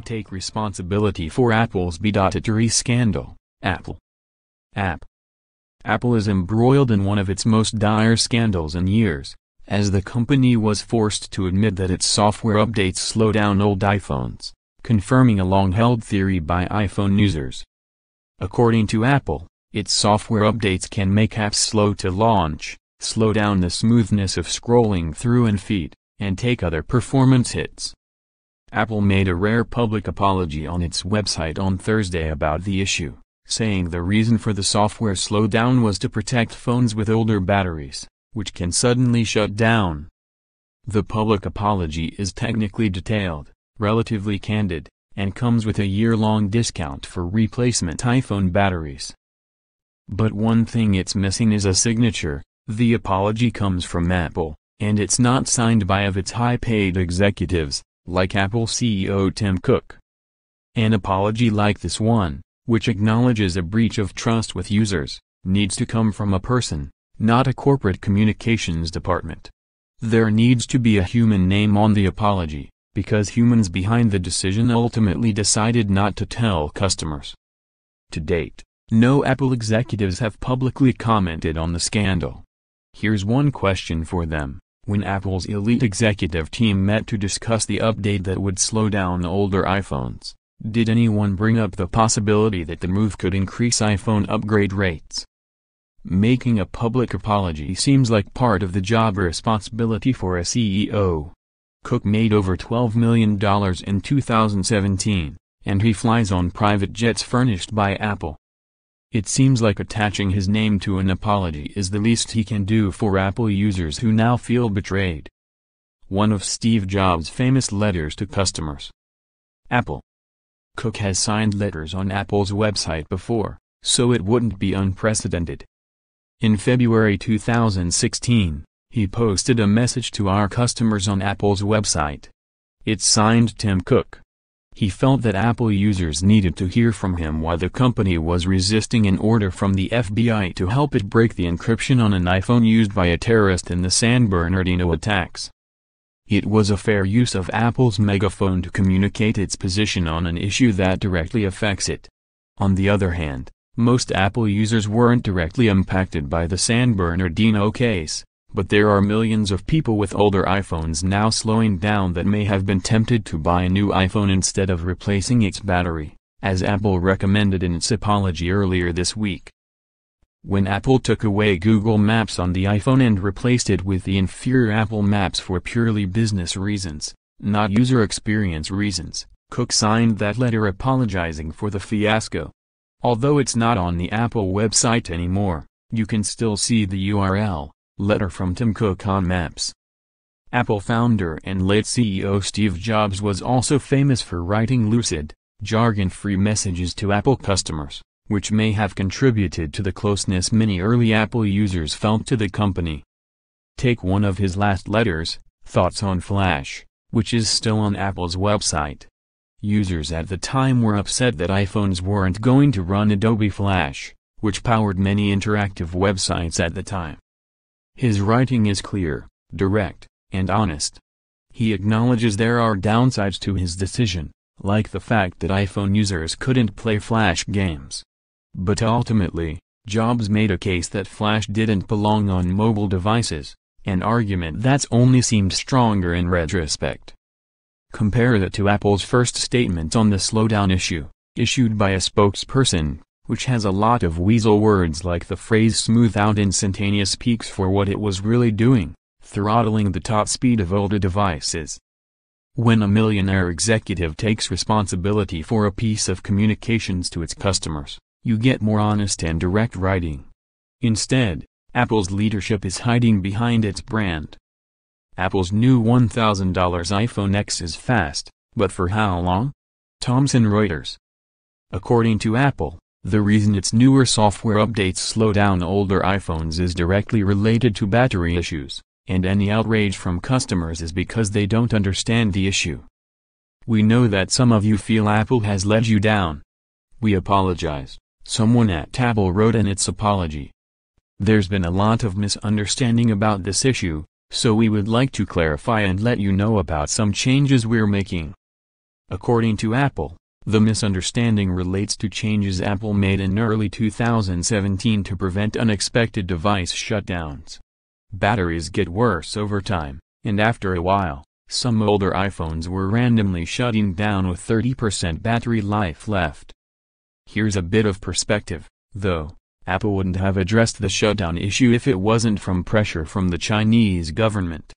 to take responsibility for Apple's battery scandal. Apple. App. Apple is embroiled in one of its most dire scandals in years, as the company was forced to admit that its software updates slow down old iPhones, confirming a long-held theory by iPhone users. According to Apple, its software updates can make apps slow to launch, slow down the smoothness of scrolling through and feed, and take other performance hits. Apple made a rare public apology on its website on Thursday about the issue, saying the reason for the software slowdown was to protect phones with older batteries which can suddenly shut down. The public apology is technically detailed, relatively candid, and comes with a year-long discount for replacement iPhone batteries. But one thing it's missing is a signature, the apology comes from Apple, and it's not signed by of its high-paid executives, like Apple CEO Tim Cook. An apology like this one, which acknowledges a breach of trust with users, needs to come from a person, not a corporate communications department. There needs to be a human name on the apology, because humans behind the decision ultimately decided not to tell customers. To date, no Apple executives have publicly commented on the scandal. Here's one question for them. When Apple's elite executive team met to discuss the update that would slow down older iPhones, did anyone bring up the possibility that the move could increase iPhone upgrade rates? Making a public apology seems like part of the job responsibility for a CEO. Cook made over $12 million in 2017, and he flies on private jets furnished by Apple. It seems like attaching his name to an apology is the least he can do for Apple users who now feel betrayed. One of Steve Jobs' famous letters to customers. Apple. Cook has signed letters on Apple's website before, so it wouldn't be unprecedented. In February 2016, he posted a message to our customers on Apple's website. It's signed Tim Cook. He felt that Apple users needed to hear from him why the company was resisting an order from the FBI to help it break the encryption on an iPhone used by a terrorist in the San Bernardino attacks. It was a fair use of Apple's megaphone to communicate its position on an issue that directly affects it. On the other hand, most Apple users weren't directly impacted by the San Bernardino case, but there are millions of people with older iPhones now slowing down that may have been tempted to buy a new iPhone instead of replacing its battery, as Apple recommended in its apology earlier this week. When Apple took away Google Maps on the iPhone and replaced it with the inferior Apple Maps for purely business reasons, not user experience reasons, Cook signed that letter apologizing for the fiasco. Although it's not on the Apple website anymore, you can still see the URL, letter from Tim Cook on Maps. Apple founder and late CEO Steve Jobs was also famous for writing lucid, jargon-free messages to Apple customers, which may have contributed to the closeness many early Apple users felt to the company. Take one of his last letters, Thoughts on Flash, which is still on Apple's website. Users at the time were upset that iPhones weren't going to run Adobe Flash, which powered many interactive websites at the time. His writing is clear, direct, and honest. He acknowledges there are downsides to his decision, like the fact that iPhone users couldn't play Flash games. But ultimately, Jobs made a case that Flash didn't belong on mobile devices, an argument that's only seemed stronger in retrospect. Compare that to Apple's first statement on the slowdown issue, issued by a spokesperson, which has a lot of weasel words like the phrase smooth out instantaneous peaks for what it was really doing, throttling the top speed of older devices. When a millionaire executive takes responsibility for a piece of communications to its customers, you get more honest and direct writing. Instead, Apple's leadership is hiding behind its brand. Apple's new $1,000 iPhone X is fast, but for how long? Thomson Reuters. According to Apple, the reason its newer software updates slow down older iPhones is directly related to battery issues, and any outrage from customers is because they don't understand the issue. We know that some of you feel Apple has let you down. We apologize, someone at Apple wrote in its apology. There's been a lot of misunderstanding about this issue, so we would like to clarify and let you know about some changes we're making. According to Apple, the misunderstanding relates to changes Apple made in early 2017 to prevent unexpected device shutdowns. Batteries get worse over time, and after a while, some older iPhones were randomly shutting down with 30% battery life left. Here's a bit of perspective, though. Apple wouldn't have addressed the shutdown issue if it wasn't from pressure from the Chinese government.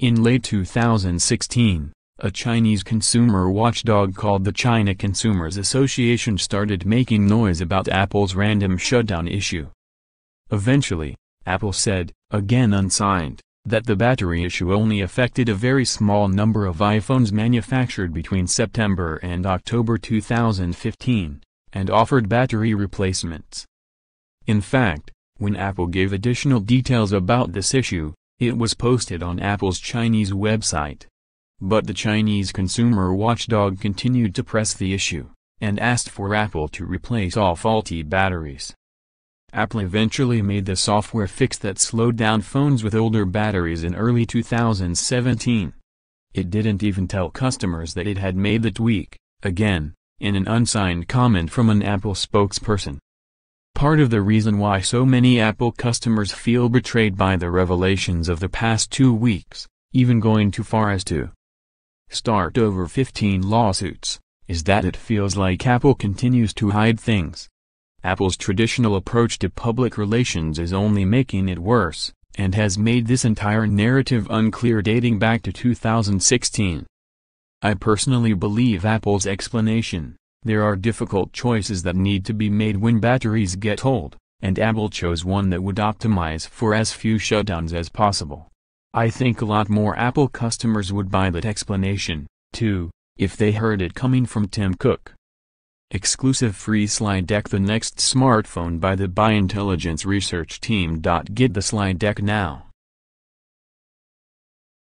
In late 2016, a Chinese consumer watchdog called the China Consumers Association started making noise about Apple's random shutdown issue. Eventually, Apple said, again unsigned, that the battery issue only affected a very small number of iPhones manufactured between September and October 2015, and offered battery replacements. In fact, when Apple gave additional details about this issue, it was posted on Apple's Chinese website. But the Chinese consumer watchdog continued to press the issue, and asked for Apple to replace all faulty batteries. Apple eventually made the software fix that slowed down phones with older batteries in early 2017. It didn't even tell customers that it had made the tweak, again, in an unsigned comment from an Apple spokesperson. Part of the reason why so many Apple customers feel betrayed by the revelations of the past two weeks, even going too far as to start over 15 lawsuits, is that it feels like Apple continues to hide things. Apple's traditional approach to public relations is only making it worse, and has made this entire narrative unclear dating back to 2016. I personally believe Apple's explanation, there are difficult choices that need to be made when batteries get old, and Apple chose one that would optimize for as few shutdowns as possible. I think a lot more Apple customers would buy that explanation, too, if they heard it coming from Tim Cook. Exclusive free slide deck The next smartphone by the BI Intelligence research team. Get the slide deck now.